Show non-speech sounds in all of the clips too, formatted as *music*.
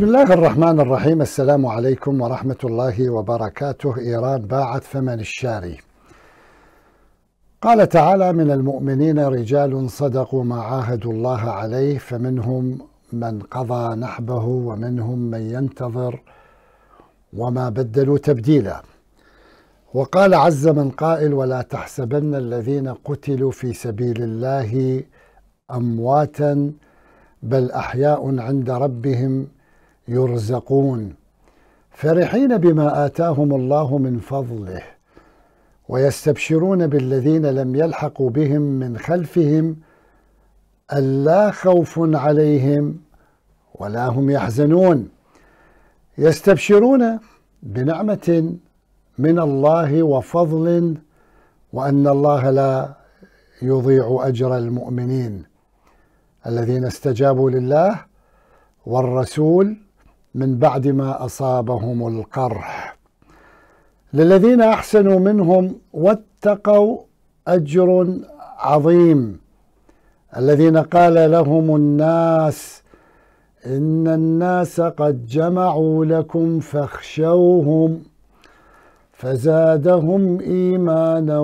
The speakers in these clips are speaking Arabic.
بسم الله الرحمن الرحيم. السلام عليكم ورحمة الله وبركاته. إيران باعت ثمن الشاري. قال تعالى من المؤمنين رجال صدقوا ما عاهدوا الله عليه فمنهم من قضى نحبه ومنهم من ينتظر وما بدلوا تبديلا. وقال عز من قائل ولا تحسبن الذين قتلوا في سبيل الله أمواتا بل أحياء عند ربهم يرزقون. فرحين بما آتاهم الله من فضله ويستبشرون بالذين لم يلحقوا بهم من خلفهم ألا خوف عليهم ولا هم يحزنون. يستبشرون بنعمة من الله وفضل وأن الله لا يضيع أجر المؤمنين الذين استجابوا لله والرسول من بعد ما أصابهم القرح. للذين أحسنوا منهم واتقوا أجر عظيم. الذين قال لهم الناس إن الناس قد جمعوا لكم فاخشوهم فزادهم إيمانا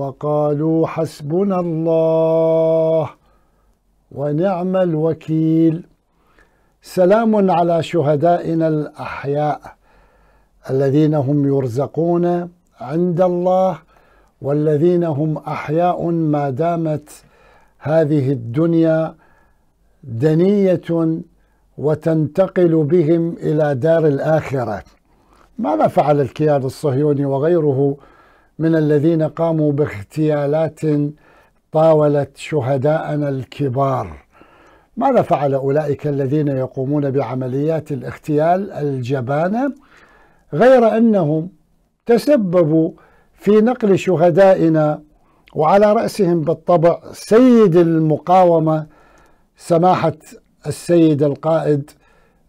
وقالوا حسبنا الله ونعم الوكيل. سلام على شهدائنا الأحياء الذين هم يرزقون عند الله والذين هم أحياء ما دامت هذه الدنيا دنية وتنتقل بهم إلى دار الآخرة. ماذا فعل الكيان الصهيوني وغيره من الذين قاموا باغتيالات طاولت شهداءنا الكبار؟ ماذا فعل أولئك الذين يقومون بعمليات الاغتيال الجبانة غير أنهم تسببوا في نقل شهدائنا وعلى رأسهم بالطبع سيد المقاومة سماحة السيد القائد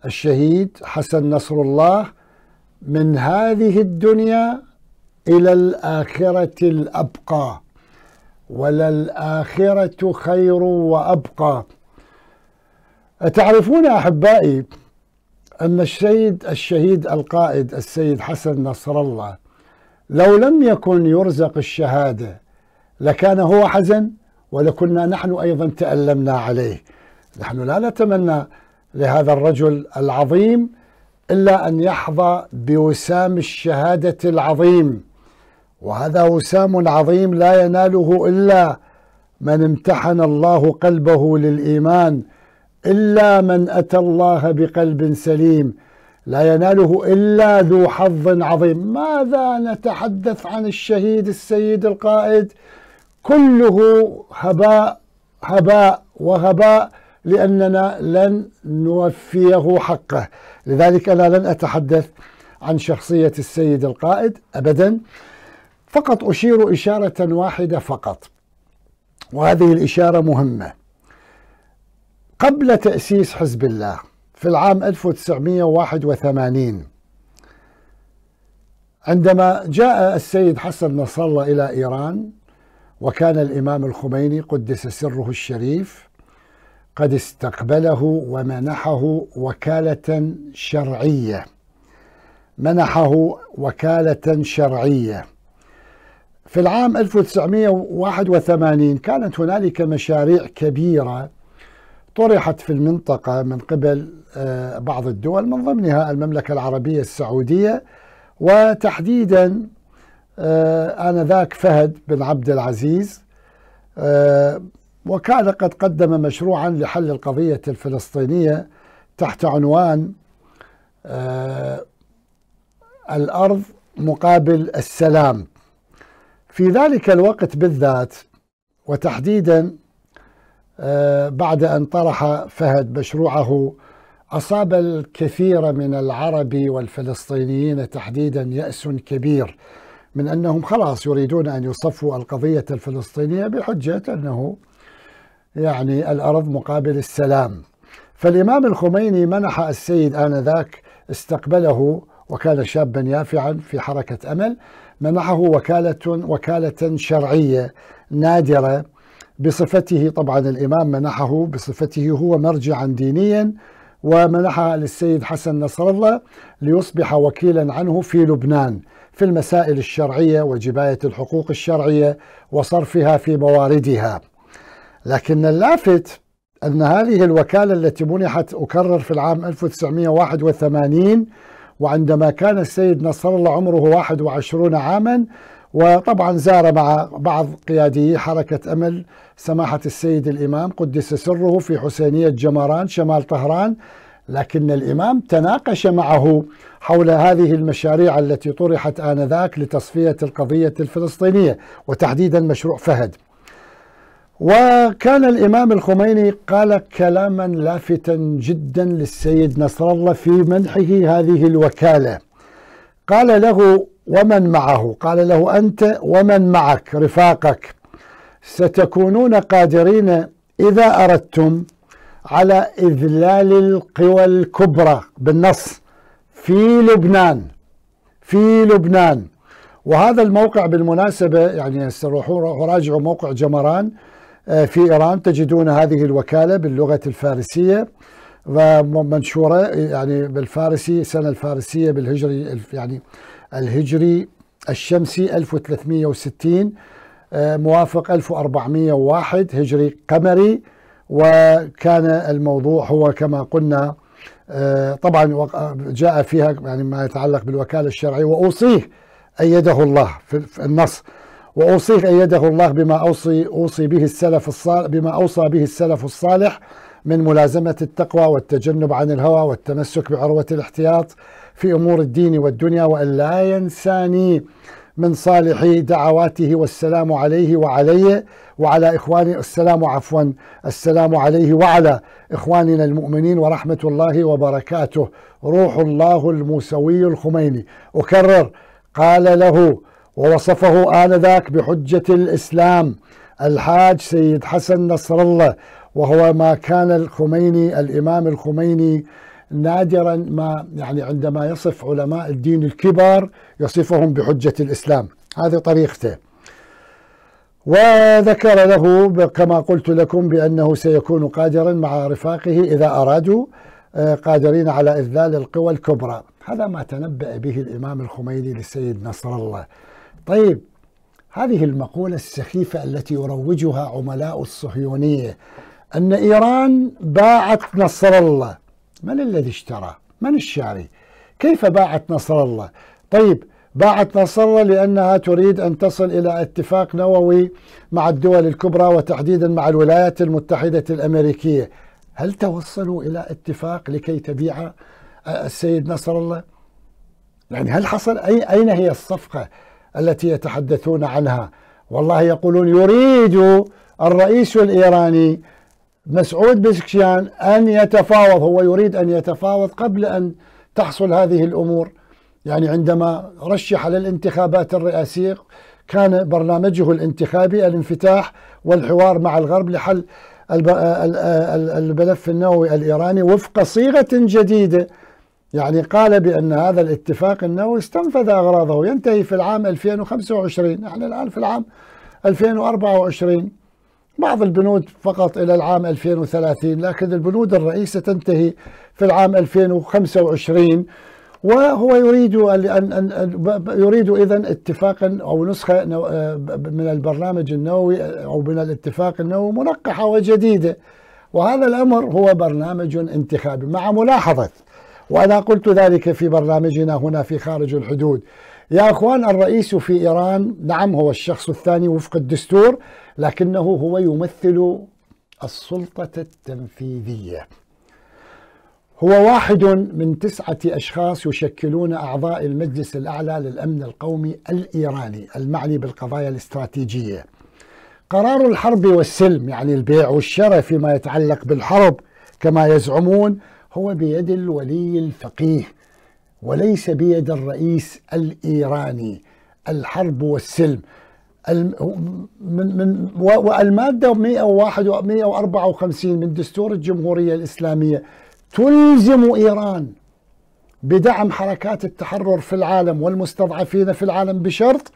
الشهيد حسن نصر الله من هذه الدنيا إلى الآخرة الأبقى. وللآخرة خير وأبقى. تعرفون أحبائي أن السيد الشهيد القائد السيد حسن نصر الله لو لم يكن يرزق الشهادة لكان هو حزن ولكنا نحن أيضا تألمنا عليه. نحن لا نتمنى لهذا الرجل العظيم إلا أن يحظى بوسام الشهادة العظيم. وهذا وسام عظيم لا يناله إلا من امتحن الله قلبه للإيمان. إلا من أتى الله بقلب سليم لا يناله إلا ذو حظ عظيم. ماذا نتحدث عن الشهيد السيد القائد؟ كله هباء هباء وهباء لأننا لن نوفيه حقه. لذلك أنا لن أتحدث عن شخصية السيد القائد ابدا. فقط أشير إشارة واحدة فقط وهذه الإشارة مهمة. قبل تأسيس حزب الله في العام 1981 عندما جاء السيد حسن نصر الله إلى إيران وكان الإمام الخميني قدس سره الشريف قد استقبله ومنحه وكالة شرعية. منحه وكالة شرعية. في العام 1981 كانت هنالك مشاريع كبيرة طرحت في المنطقة من قبل آه، بعض الدول من ضمنها المملكة العربية السعودية وتحديدا آه، آنذاك فهد بن عبد العزيز آه، وكان قد قدم مشروعا لحل القضية الفلسطينية تحت عنوان الأرض مقابل السلام. في ذلك الوقت بالذات وتحديدا بعد أن طرح فهد مشروعه أصاب الكثير من العرب والفلسطينيين تحديدا يأس كبير من أنهم خلاص يريدون أن يصفوا القضية الفلسطينية بحجة أنه يعني الأرض مقابل السلام. فالإمام الخميني منح السيد آنذاك استقبله وكان شابا يافعا في حركة أمل منحه وكالة وكالة شرعية نادرة بصفته طبعا الإمام منحه بصفته هو مرجعا دينيا ومنحها للسيد حسن نصر الله ليصبح وكيلا عنه في لبنان في المسائل الشرعية وجباية الحقوق الشرعية وصرفها في مواردها. لكن اللافت أن هذه الوكالة التي منحت أكرر في العام 1981 وعندما كان السيد نصر الله عمره 21 عاما وطبعا زار مع بعض قيادي حركة أمل سماحة السيد الإمام قدس سره في حسينية جمران شمال طهران. لكن الإمام تناقش معه حول هذه المشاريع التي طرحت آنذاك لتصفية القضية الفلسطينية وتحديدا مشروع فهد. وكان الإمام الخميني قال كلاما لافتا جدا للسيد نصر الله في منحه هذه الوكالة. قال له ومن معه؟ قال له أنت ومن معك رفاقك. ستكونون قادرين إذا أردتم على إذلال القوى الكبرى بالنص في لبنان في لبنان. وهذا الموقع بالمناسبة يعني راجعوا موقع جمران آه، في إيران. تجدون هذه الوكالة باللغة الفارسية. ومنشورة يعني بالفارسي سنة الفارسية بالهجري يعني الهجري الشمسي 1360 آه، موافق 1401 هجري قمري. وكان الموضوع هو كما قلنا آه، طبعا جاء فيها يعني ما يتعلق بالوكالة الشرعية وأوصيه أيده الله في النص. وأوصيه أيده الله بما أوصي أوصي به السلف الصالح بما أوصى به السلف الصالح. من ملازمة التقوى والتجنب عن الهوى والتمسك بعروة الاحتياط في أمور الدين والدنيا وأن لا ينساني من صالح دعواته والسلام عليه وعلي وعلى إخواني. السلام عفوا السلام عليه وعلى إخواننا المؤمنين ورحمة الله وبركاته. روح الله الموسوي الخميني. أكرر قال له ووصفه آنذاك بحجة الإسلام الحاج سيد حسن نصر الله. وهو ما كان الخميني الإمام الخميني نادرا ما يعني عندما يصف علماء الدين الكبار يصفهم بحجة الإسلام. هذه طريقته. وذكر له كما قلت لكم بأنه سيكون قادرا مع رفاقه إذا أرادوا آه، قادرين على إذلال القوى الكبرى. هذا ما تنبأ به الإمام الخميني للسيد نصر الله. طيب هذه المقولة السخيفة التي يروجها عملاء الصهيونية. أن إيران باعت نصر الله. من الذي اشترى؟ من الشاري؟ كيف باعت نصر الله؟ طيب باعت نصر الله لأنها تريد أن تصل إلى اتفاق نووي مع الدول الكبرى وتحديدا مع الولايات المتحدة الأمريكية. هل توصلوا إلى اتفاق لكي تبيع السيد نصر الله؟ يعني هل حصل أي أين هي الصفقة التي يتحدثون عنها؟ والله يقولون يريد الرئيس الإيراني مسعود بسكشيان أن يتفاوض هو يريد أن يتفاوض قبل أن تحصل هذه الأمور. يعني عندما رشح للانتخابات الرئاسية كان برنامجه الانتخابي الانفتاح والحوار مع الغرب لحل الملف النووي الإيراني وفق صيغة جديدة. يعني قال بأن هذا الاتفاق النووي استنفذ أغراضه ينتهي في العام 2025 نحن الآن في العام 2024 بعض البنود فقط إلى العام 2030 لكن البنود الرئيسة تنتهي في العام 2025 وهو يريد أن يريد إذا اتفاقا أو نسخة من البرنامج النووي أو من الاتفاق النووي منقحة وجديدة. وهذا الأمر هو برنامج انتخابي مع ملاحظة وأنا قلت ذلك في برنامجنا هنا في خارج الحدود. يا أخوان الرئيس في إيران نعم هو الشخص الثاني وفق الدستور لكنه هو يمثل السلطة التنفيذية. هو واحد من تسعة أشخاص يشكلون أعضاء المجلس الأعلى للأمن القومي الإيراني المعني بالقضايا الاستراتيجية. قرار الحرب والسلم يعني البيع والشراء فيما يتعلق بالحرب كما يزعمون هو بيد الولي الفقيه. وليس بيد الرئيس الإيراني الحرب والسلم. من من والمادة 101 154 من دستور الجمهورية الإسلامية تلزم إيران بدعم حركات التحرر في العالم والمستضعفين في العالم بشرط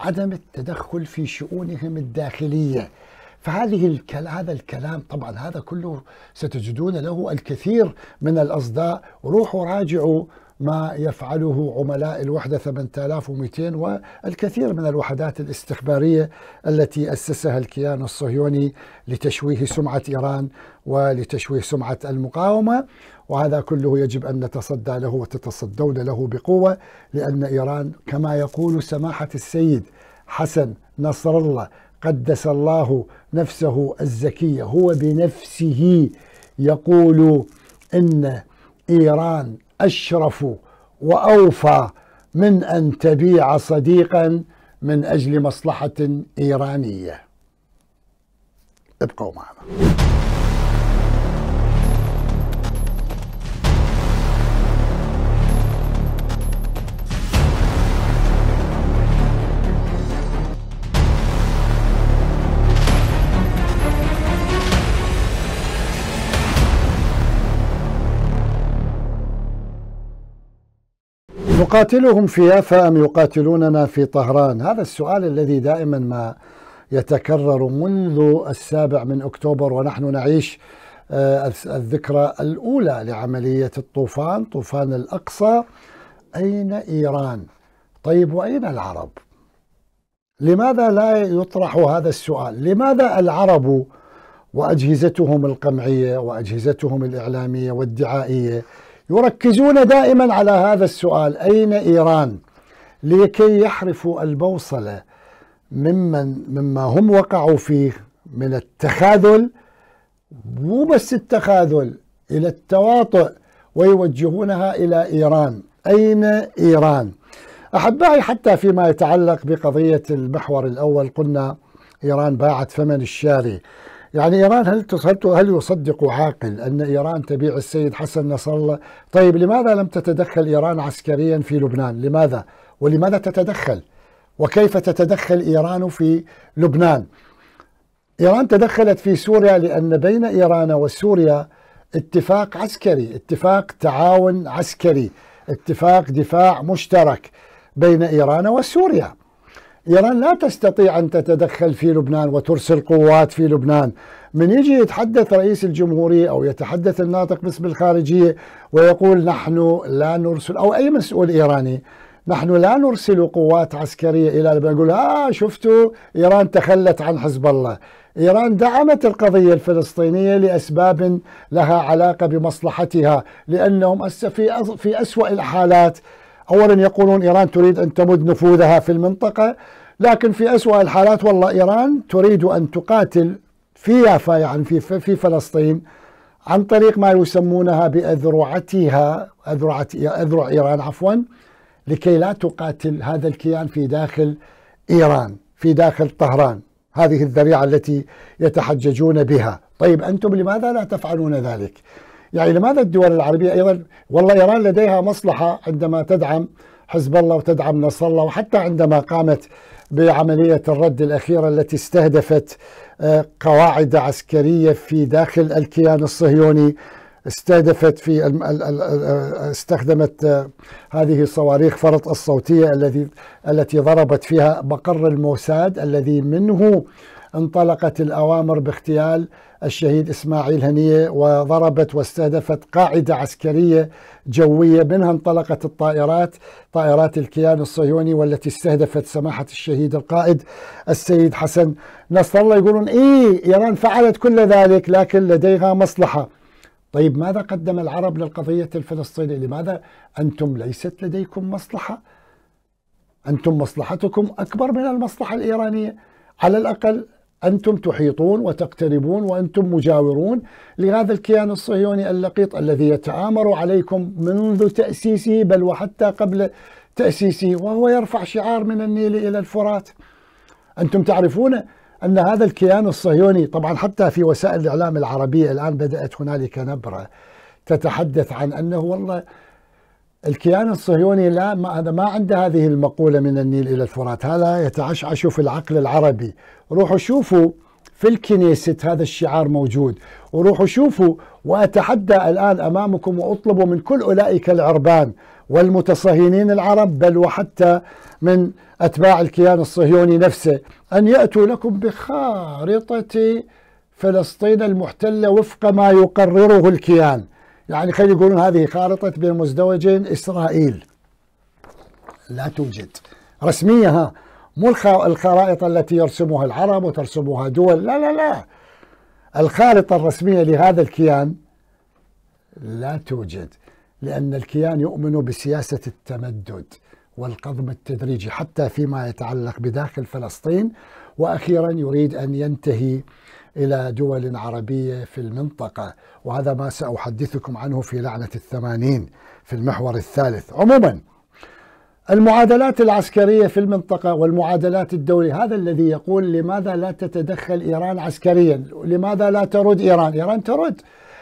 عدم التدخل في شؤونهم الداخلية. فهذه الكل... هذا الكلام طبعا هذا كله ستجدون له الكثير من الأصداء. روحوا راجعوا ما يفعله عملاء الوحدة 8200 والكثير من الوحدات الاستخبارية التي أسسها الكيان الصهيوني لتشويه سمعة إيران ولتشويه سمعة المقاومة. وهذا كله يجب أن نتصدى له وتتصدون له بقوة لأن إيران كما يقول سماحة السيد حسن نصر الله قدس الله نفسه الزكية هو بنفسه يقول إن إيران أشرف وأوفى من أن تبيع صديقا من أجل مصلحة إيرانية. ابقوا معنا. نقاتلهم في يافا أم يقاتلوننا في طهران هذا السؤال الذي دائما ما يتكرر منذ السابع من أكتوبر ونحن نعيش آه، الذكرى الأولى لعملية الطوفان طوفان الأقصى أين إيران؟ طيب وأين العرب؟ لماذا لا يطرح هذا السؤال؟ لماذا العرب وأجهزتهم القمعية وأجهزتهم الإعلامية والدعائية يركزون دائما على هذا السؤال. أين إيران لكي يحرفوا البوصلة ممن مما هم وقعوا فيه من التخاذل؟ مو بس التخاذل إلى التواطؤ ويوجهونها إلى إيران. أين إيران؟ أحبائي حتى فيما يتعلق بقضية المحور الأول قلنا إيران باعت ثمن الشاري. يعني إيران هل هل يصدق عاقل أن إيران تبيع السيد حسن نصر الله؟ طيب لماذا لم تتدخل إيران عسكريا في لبنان؟ لماذا؟ ولماذا تتدخل؟ وكيف تتدخل إيران في لبنان؟ إيران تدخلت في سوريا لأن بين إيران وسوريا اتفاق عسكري اتفاق تعاون عسكري اتفاق دفاع مشترك بين إيران وسوريا. إيران لا تستطيع أن تتدخل في لبنان وترسل قوات في لبنان. من يجي يتحدث رئيس الجمهورية أو يتحدث الناطق باسم الخارجية ويقول نحن لا نرسل أو أي مسؤول إيراني نحن لا نرسل قوات عسكرية إلى لبنان. يقول آه شفتوا إيران تخلت عن حزب الله. إيران دعمت القضية الفلسطينية لأسباب لها علاقة بمصلحتها لأنهم في أسوأ الحالات أولا يقولون إيران تريد أن تمد نفوذها في المنطقة لكن في أسوأ الحالات والله إيران تريد أن تقاتل في يافا يعني في في فلسطين عن طريق ما يسمونها بأذرعتها أذرع أذرع إيران عفوا لكي لا تقاتل هذا الكيان في داخل إيران في داخل طهران. هذه الذريعة التي يتحججون بها. طيب أنتم لماذا لا تفعلون ذلك؟ يعني لماذا الدول العربية أيضا والله إيران لديها مصلحة عندما تدعم حزب الله وتدعم نصر الله وحتى عندما قامت بعملية الرد الأخيرة التي استهدفت آه، قواعد عسكرية في داخل الكيان الصهيوني استهدفت في آه، استخدمت آه، هذه الصواريخ فرط الصوتية الذي التي ضربت فيها مقر الموساد الذي منه انطلقت الأوامر باغتيال الشهيد إسماعيل هنية وضربت واستهدفت قاعدة عسكرية جوية منها انطلقت الطائرات طائرات الكيان الصهيوني والتي استهدفت سماحة الشهيد القائد السيد حسن. نصر الله يقولون إيه إيران فعلت كل ذلك لكن لديها مصلحة. طيب ماذا قدم العرب للقضية الفلسطينية؟ لماذا أنتم ليست لديكم مصلحة؟ أنتم مصلحتكم أكبر من المصلحة الإيرانية. على الأقل أنتم تحيطون وتقتربون وأنتم مجاورون لهذا الكيان الصهيوني اللقيط الذي يتآمر عليكم منذ تأسيسه بل وحتى قبل تأسيسه وهو يرفع شعار من النيل إلى الفرات. أنتم تعرفون أن هذا الكيان الصهيوني طبعا حتى في وسائل الإعلام العربية الآن بدأت هنالك نبرة تتحدث عن أنه والله الكيان الصهيوني لا ما هذا ما عنده هذه المقولة من النيل إلى الفرات. هذا يتعشعش في العقل العربي. روحوا شوفوا في الكنيسة هذا الشعار موجود. وروحوا شوفوا وأتحدى الآن أمامكم وأطلب من كل أولئك العربان والمتصهينين العرب بل وحتى من أتباع الكيان الصهيوني نفسه أن يأتوا لكم بخارطة فلسطين المحتلة وفق ما يقرره الكيان. يعني خلينا يقولون هذه خارطة بين مزدوجين إسرائيل. لا توجد. رسمية ها. مو الخرائط التي يرسمها العرب وترسمها دول. لا لا لا. الخارطة الرسمية لهذا الكيان لا توجد لأن الكيان يؤمن بسياسة التمدد والقضم التدريجي حتى فيما يتعلق بداخل فلسطين. وأخيرا يريد أن ينتهي إلى دول عربية في المنطقة وهذا ما سأحدثكم عنه في لعنة الثمانين في المحور الثالث. عموما المعادلات العسكرية في المنطقة والمعادلات الدولية هذا الذي يقول لماذا لا تتدخل إيران عسكريا؟ لماذا لا ترد إيران؟ إيران ترد.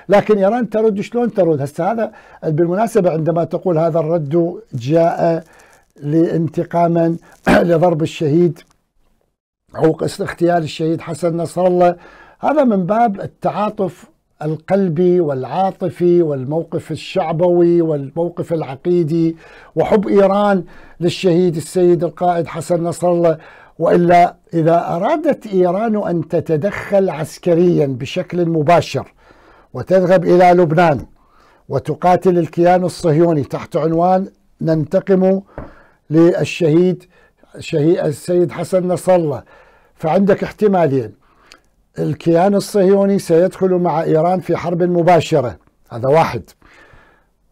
لكن إيران ترد شلون ترد؟ هسه هذا بالمناسبة عندما تقول هذا الرد جاء لانتقاما *coughs* لضرب الشهيد أو اغتيال الشهيد حسن نصر الله. هذا من باب التعاطف القلبي والعاطفي والموقف الشعبوي والموقف العقيدي وحب إيران للشهيد السيد القائد حسن نصر الله. وإلا إذا أرادت إيران أن تتدخل عسكريا بشكل مباشر وتذهب إلى لبنان وتقاتل الكيان الصهيوني تحت عنوان ننتقم للشهيد شهيد السيد حسن نصر الله. فعندك احتمالين. الكيان الصهيوني سيدخل مع إيران في حرب مباشرة. هذا واحد.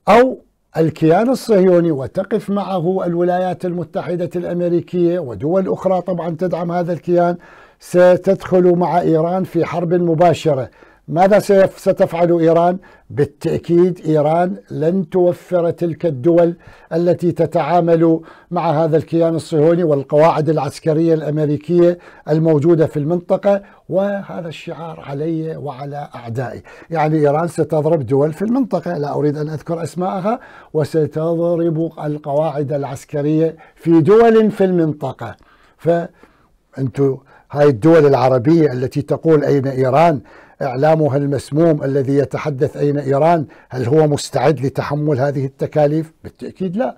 أو الكيان الصهيوني وتقف معه الولايات المتحدة الأمريكية ودول أخرى طبعا تدعم هذا الكيان. ستدخل مع إيران في حرب مباشرة. ماذا ستفعل إيران؟ بالتأكيد إيران لن توفر تلك الدول التي تتعامل مع هذا الكيان الصهيوني والقواعد العسكرية الأمريكية الموجودة في المنطقة وهذا الشعار علي وعلى أعدائي، يعني إيران ستضرب دول في المنطقة لا أريد أن أذكر أسماءها وستضرب القواعد العسكرية في دول في المنطقة. فانتم هاي الدول العربية التي تقول أين إيران إعلامها المسموم الذي يتحدث أين إيران هل هو مستعد لتحمل هذه التكاليف؟ بالتأكيد لا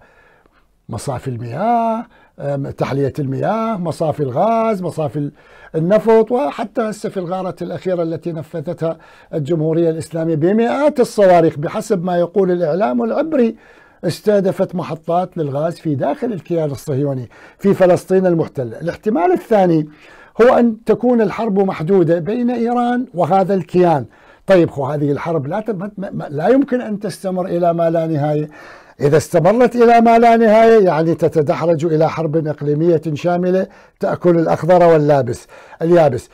مصافي المياه تحلية المياه مصافي الغاز مصافي النفط وحتى هسه في الغارة الأخيرة التي نفذتها الجمهورية الإسلامية بمئات الصواريخ بحسب ما يقول الإعلام العبري استهدفت محطات للغاز في داخل الكيان الصهيوني في فلسطين المحتلة الاحتمال الثاني هو أن تكون الحرب محدودة بين إيران وهذا الكيان. طيب خو هذه الحرب لا لا يمكن أن تستمر إلى ما لا نهاية. إذا استمرت إلى ما لا نهاية يعني تتدحرج إلى حرب إقليمية شاملة تأكل الأخضر واللابس اليابس.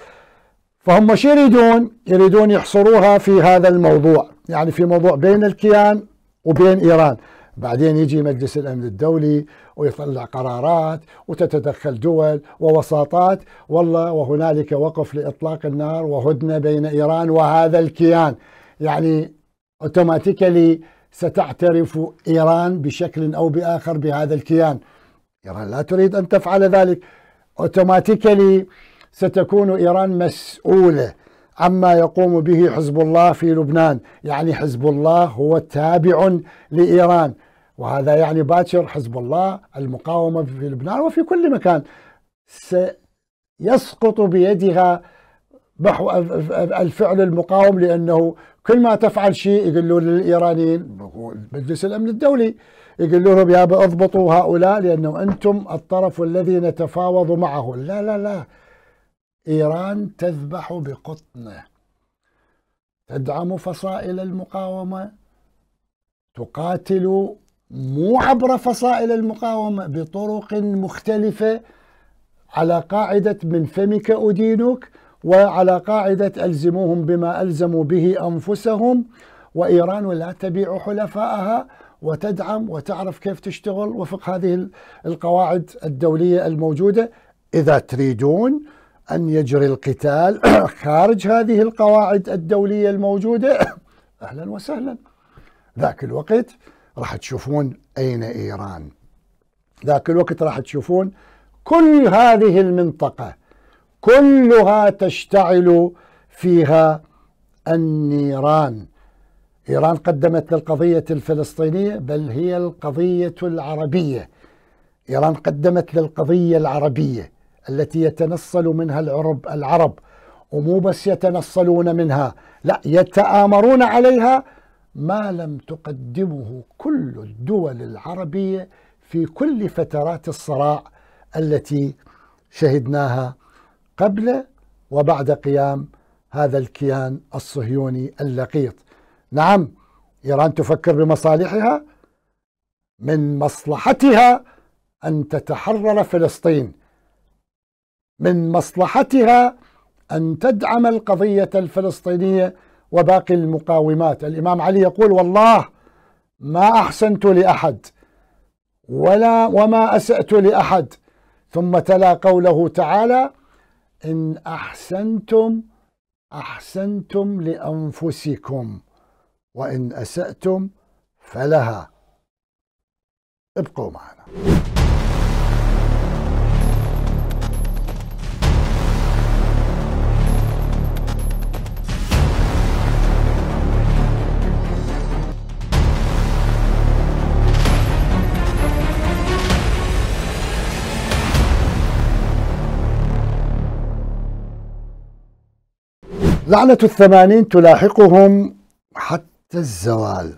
فهم شو يريدون؟ يريدون يحصروها في هذا الموضوع. يعني في موضوع بين الكيان وبين إيران. بعدين يجي مجلس الأمن الدولي ويطلع قرارات وتتدخل دول ووساطات. والله وهنالك وقف لإطلاق النار وهدنة بين إيران وهذا الكيان. يعني أوتوماتيكلي ستعترف إيران بشكل أو بآخر بهذا الكيان. إيران لا تريد أن تفعل ذلك. أوتوماتيكلي ستكون إيران مسؤولة عما يقوم به حزب الله في لبنان. يعني حزب الله هو تابع لإيران. وهذا يعني باكر حزب الله المقاومة في لبنان وفي كل مكان. سيسقط بيدها بحو الفعل المقاوم لأنه كل ما تفعل شيء يقولوا للإيرانيين مجلس الأمن الدولي يقولوا لهم يا اضبطوا هؤلاء لأنه أنتم الطرف الذي نتفاوض معه. لا لا لا. إيران تذبح بقطنه. تدعم فصائل المقاومة. تقاتل مو عبر فصائل المقاومة بطرق مختلفة على قاعدة من فمك أدينك وعلى قاعدة ألزموهم بما ألزموا به أنفسهم. وإيران لا تبيع حلفائها وتدعم وتعرف كيف تشتغل وفق هذه القواعد الدولية الموجودة. إذا تريدون أن يجري القتال *coughs* خارج هذه القواعد الدولية الموجودة *coughs* أهلا وسهلا. ذاك الوقت راح تشوفون أين إيران. ذاك الوقت راح تشوفون كل هذه المنطقة كلها تشتعل فيها النيران. إيران قدمت للقضية الفلسطينية بل هي القضية العربية. إيران قدمت للقضية العربية التي يتنصل منها العرب العرب ومو بس يتنصلون منها لا يتآمرون عليها ما لم تقدمه كل الدول العربية في كل فترات الصراع التي شهدناها قبل وبعد قيام هذا الكيان الصهيوني اللقيط. نعم إيران تفكر بمصالحها من مصلحتها أن تتحرر فلسطين من مصلحتها أن تدعم القضية الفلسطينية وباقي المقاومات. الإمام علي يقول والله ما أحسنت لأحد ولا وما أسأت لأحد. ثم تلا قوله تعالى إن أحسنتم أحسنتم لأنفسكم وإن أسأتم فلها. ابقوا معنا. لعنة الثمانين تلاحقهم حتى الزوال.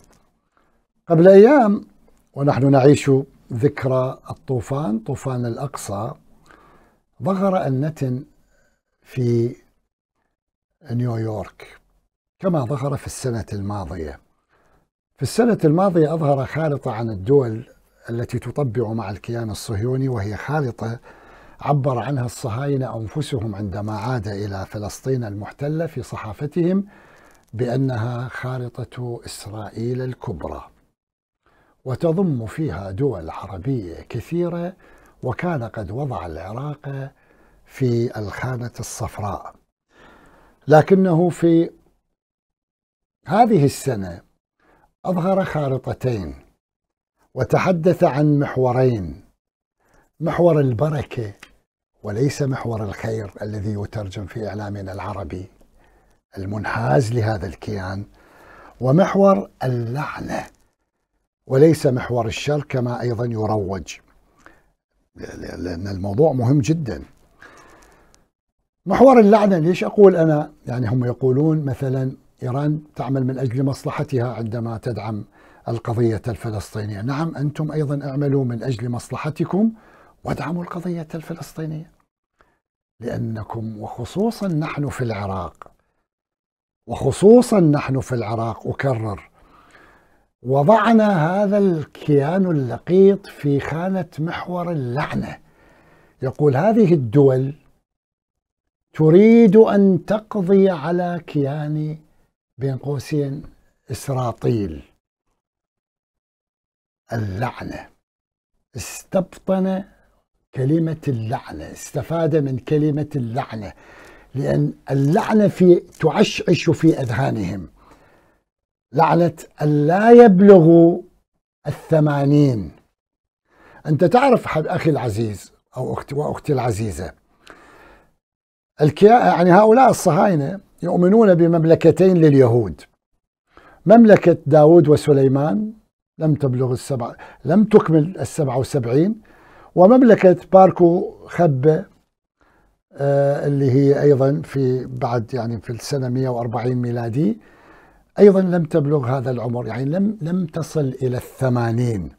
قبل أيام ونحن نعيش ذكرى الطوفان طوفان الأقصى ظهر النتن في نيويورك كما ظهر في السنة الماضية. في السنة الماضية أظهر خارطة عن الدول التي تطبع مع الكيان الصهيوني وهي خارطة عبر عنها الصهاينة أنفسهم عندما عاد إلى فلسطين المحتلة في صحافتهم بأنها خارطة إسرائيل الكبرى. وتضم فيها دول عربية كثيرة وكان قد وضع العراق في الخانة الصفراء. لكنه في هذه السنة أظهر خارطتين وتحدث عن محورين. محور البركة وليس محور الخير الذي يترجم في إعلامنا العربي المنحاز لهذا الكيان ومحور اللعنة وليس محور الشر كما أيضا يروج لأن الموضوع مهم جدا. محور اللعنة ليش أقول أنا؟ يعني هم يقولون مثلا إيران تعمل من أجل مصلحتها عندما تدعم القضية الفلسطينية. نعم أنتم أيضا اعملوا من أجل مصلحتكم وادعموا القضية الفلسطينية. لأنكم وخصوصا نحن في العراق وخصوصا نحن في العراق أكرر. وضعنا هذا الكيان اللقيط في خانة محور اللعنة. يقول هذه الدول تريد أن تقضي على كيان بين قوسين إسراطيل اللعنة استبطن كلمة اللعنة استفاد من كلمة اللعنة لأن اللعنة في تعشعش في أذهانهم. لعنة أن لا يبلغوا الثمانين. أنت تعرف أخي العزيز أو أختي وأختي العزيزة الكيا يعني هؤلاء الصهاينة يؤمنون بمملكتين لليهود. مملكة داود وسليمان لم تبلغ السبع لم تكمل السبعة وسبعين. ومملكة باركو خبة آه اللي هي أيضا في بعد يعني في السنة 140 ميلادي أيضا لم تبلغ هذا العمر يعني لم لم تصل إلى الثمانين.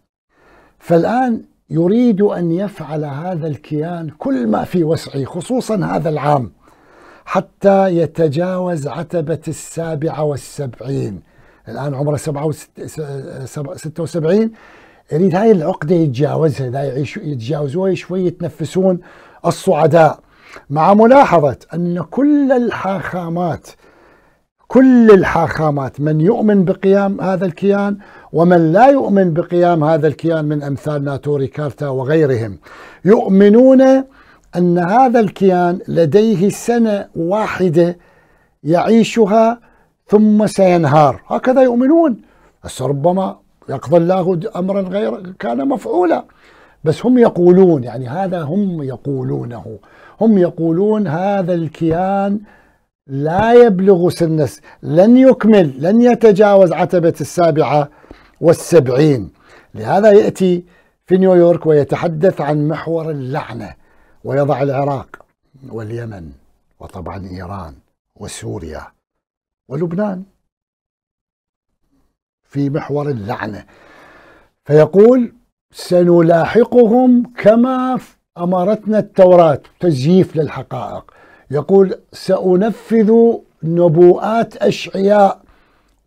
فالآن يريد أن يفعل هذا الكيان كل ما في وسعه خصوصا هذا العام حتى يتجاوز عتبة السابعة والسبعين. الآن عمره سبعة وستة وسبعين. يريد هاي العقدة يتجاوزها لا يعيش يتجاوزوها شوي يتنفسون الصعداء. مع ملاحظة أن كل الحاخامات كل الحاخامات من يؤمن بقيام هذا الكيان ومن لا يؤمن بقيام هذا الكيان من أمثال ناتوري كارتا وغيرهم. يؤمنون أن هذا الكيان لديه سنة واحدة يعيشها ثم سينهار. هكذا يؤمنون. بس ربما يقضي الله أمرا غير كان مفعولا. بس هم يقولون يعني هذا هم يقولونه. هم يقولون هذا الكيان لا يبلغ سن لن يكمل لن يتجاوز عتبة السابعة والسبعين. لهذا يأتي في نيويورك ويتحدث عن محور اللعنة ويضع العراق واليمن وطبعا إيران وسوريا ولبنان. في محور اللعنة. فيقول سنلاحقهم كما أمرتنا التوراة تزييف للحقائق. يقول سأنفذ نبوءات أشعياء.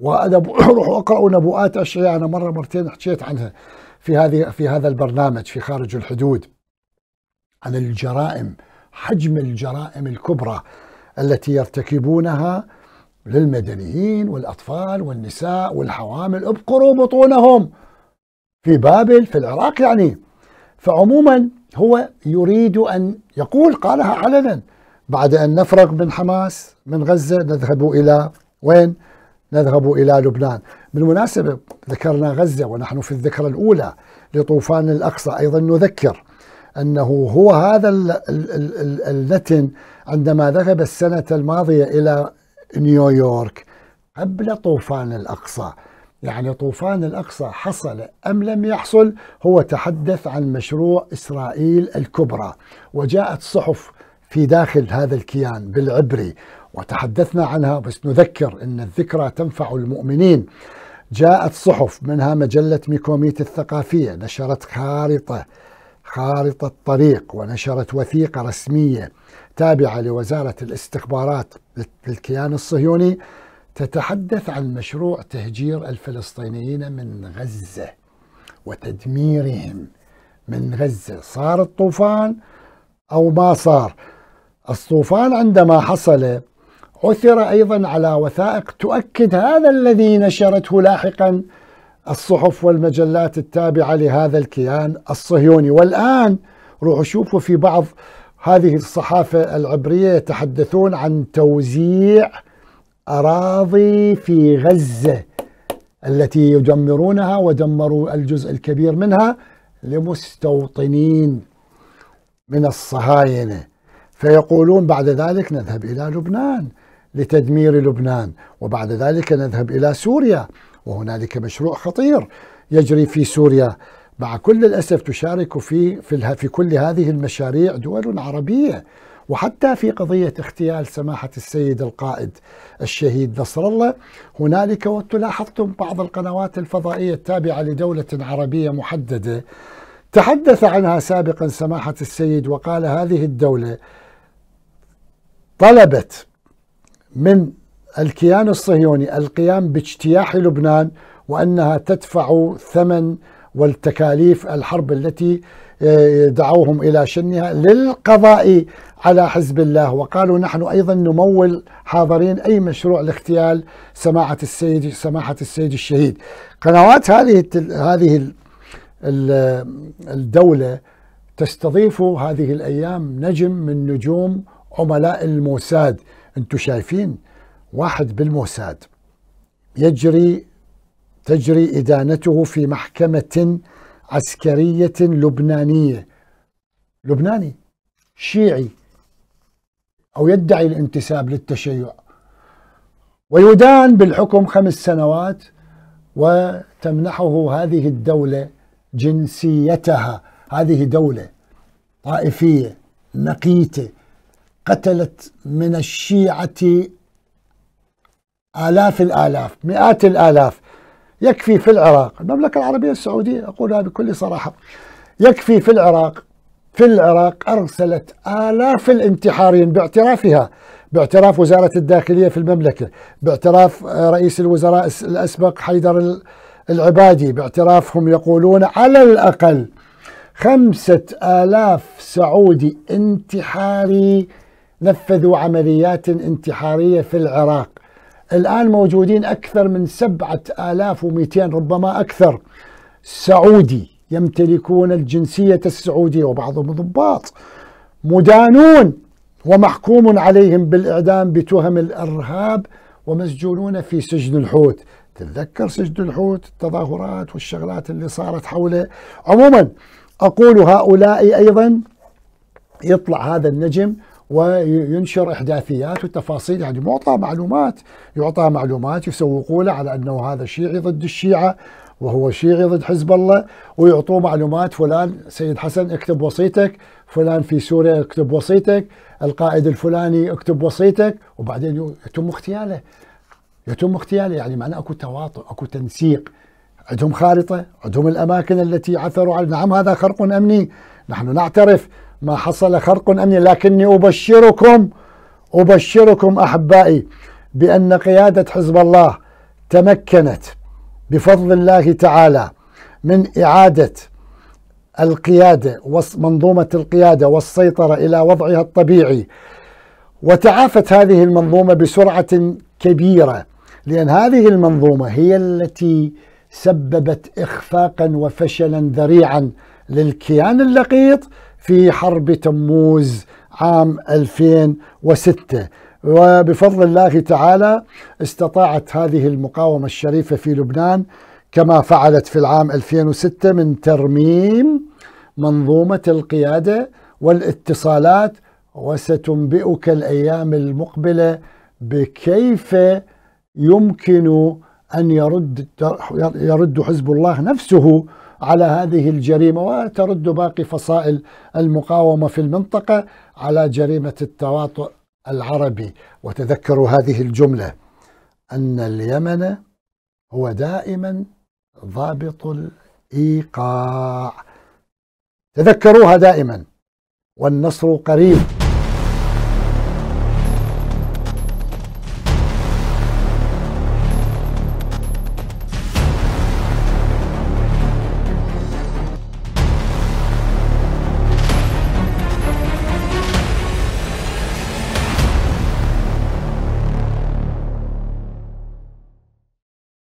وأنا أروح *coughs* أقرأ نبوءات أشعياء. أنا مرة مرتين حكيت عنها في هذه في هذا البرنامج في خارج الحدود عن الجرائم حجم الجرائم الكبرى التي يرتكبونها للمدنيين والأطفال والنساء والحوامل ابقروا بطونهم في بابل في العراق يعني. فعموما هو يريد أن يقول قالها علنا بعد أن نفرغ من حماس من غزة نذهب إلى وين؟ نذهب إلى لبنان. بالمناسبة ذكرنا غزة ونحن في الذكرى الأولى لطوفان الأقصى. أيضا نذكر أنه هو هذا النتن عندما ذهب السنة الماضية إلى نيويورك قبل طوفان الأقصى. يعني طوفان الأقصى حصل أم لم يحصل؟ هو تحدث عن مشروع إسرائيل الكبرى وجاءت صحف في داخل هذا الكيان بالعبري وتحدثنا عنها. بس نذكر أن الذكرى تنفع المؤمنين. جاءت صحف منها مجلة ميكوميت الثقافية نشرت خارطة خارطة طريق ونشرت وثيقة رسمية تابعة لوزارة الاستخبارات. للكيان الصهيوني تتحدث عن مشروع تهجير الفلسطينيين من غزة وتدميرهم من غزة. صار الطوفان أو ما صار؟ الطوفان عندما حصل عثر أيضا على وثائق تؤكد هذا الذي نشرته لاحقا الصحف والمجلات التابعة لهذا الكيان الصهيوني. والآن روحوا شوفوا في بعض هذه الصحافة العبرية يتحدثون عن توزيع أراضي في غزة التي يدمرونها ودمروا الجزء الكبير منها لمستوطنين من الصهاينة. فيقولون بعد ذلك نذهب إلى لبنان لتدمير لبنان وبعد ذلك نذهب إلى سوريا وهنالك مشروع خطير يجري في سوريا. مع كل الأسف تشارك في في, في كل هذه المشاريع دول عربية وحتى في قضية اغتيال سماحة السيد القائد الشهيد نصر الله. هنالك وتلاحظتم بعض القنوات الفضائية التابعة لدولة عربية محددة تحدث عنها سابقا سماحة السيد وقال هذه الدولة طلبت من الكيان الصهيوني القيام باجتياح لبنان وأنها تدفع ثمن والتكاليف الحرب التي آه، دعوهم إلى شنها للقضاء على حزب الله. وقالوا نحن أيضا نمول حاضرين أي مشروع لاغتيال سماحة السيد سماحة السيد الشهيد. قنوات هذه هذه الدولة تستضيف هذه الأيام نجم من نجوم عملاء الموساد. أنتم شايفين؟ واحد بالموساد. يجري تجري إدانته في محكمة عسكرية لبنانية. لبناني شيعي أو يدعي الانتساب للتشيع. ويدان بالحكم خمس سنوات وتمنحه هذه الدولة جنسيتها. هذه دولة طائفية نقيتة قتلت من الشيعة آلاف الآلاف مئات الآلاف. يكفي في العراق. المملكة العربية السعودية أقولها بكل صراحة يكفي في العراق. في العراق أرسلت آلاف الانتحاريين باعترافها باعتراف وزارة الداخلية في المملكة باعتراف رئيس الوزراء الأسبق حيدر العبادي باعترافهم يقولون على الأقل خمسة آلاف سعودي انتحاري نفذوا عمليات انتحارية في العراق. الآن موجودين أكثر من سبعة آلاف ومئتين ربما أكثر سعودي يمتلكون الجنسية السعودية وبعضهم ضباط مدانون ومحكوم عليهم بالإعدام بتهم الإرهاب ومسجونون في سجن الحوت. تتذكر سجن الحوت التظاهرات والشغلات اللي صارت حوله. عموما أقول هؤلاء أيضا يطلع هذا النجم وينشر إحداثيات وتفاصيل يعني معطى معلومات يعطى معلومات يسوقوا له على أنه هذا شيعي ضد الشيعة وهو شيعي ضد حزب الله ويعطوه معلومات فلان سيد حسن اكتب وصيتك فلان في سوريا اكتب وصيتك القائد الفلاني اكتب وصيتك. وبعدين يتم اغتياله. يتم اغتياله يعني معناه أكو تواطؤ أكو تنسيق. عندهم خارطة عندهم الأماكن التي عثروا على نعم هذا خرق أمني. نحن نعترف ما حصل خرق أمني لكني أبشركم أبشركم أحبائي بأن قيادة حزب الله تمكنت بفضل الله تعالى من إعادة القيادة ومنظومه القيادة والسيطرة إلى وضعها الطبيعي. وتعافت هذه المنظومة بسرعة كبيرة لأن هذه المنظومة هي التي سببت اخفاقا وفشلا ذريعا للكيان اللقيط في حرب تموز عام 2006 وبفضل الله تعالى استطاعت هذه المقاومة الشريفة في لبنان كما فعلت في العام 2006 من ترميم منظومة القيادة والاتصالات وستنبئك الأيام المقبلة بكيف يمكن أن يرد يرد حزب الله نفسه على هذه الجريمة وترد باقي فصائل المقاومة في المنطقة على جريمة التواطؤ العربي. وتذكروا هذه الجملة أن اليمن هو دائما ضابط الإيقاع. تذكروها دائما والنصر قريب.